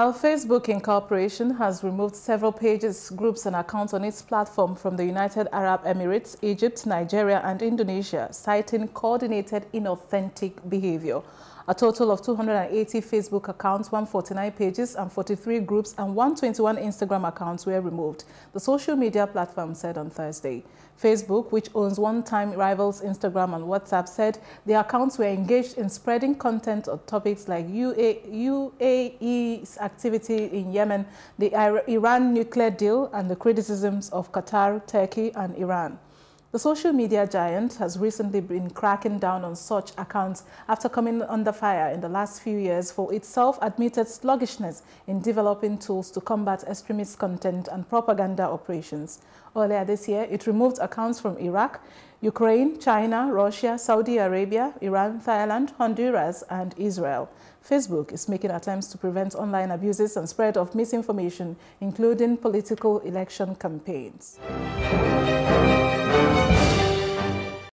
Meanwhile, Facebook Incorporation has removed several pages, groups and accounts on its platform from the United Arab Emirates, Egypt, Nigeria and Indonesia, citing coordinated inauthentic behavior. A total of 280 Facebook accounts, 149 pages and 43 groups and 121 Instagram accounts were removed, the social media platform said on Thursday. Facebook, which owns one-time rivals Instagram and WhatsApp, said the accounts were engaged in spreading content on topics like UAE's activity in Yemen, the Iran nuclear deal and the criticisms of Qatar, Turkey and Iran. The social media giant has recently been cracking down on such accounts after coming under fire in the last few years for its self-admitted sluggishness in developing tools to combat extremist content and propaganda operations. Earlier this year, it removed accounts from Iraq, Ukraine, China, Russia, Saudi Arabia, Iran, Thailand, Honduras, and Israel. Facebook is making attempts to prevent online abuses and spread of misinformation, including political election campaigns.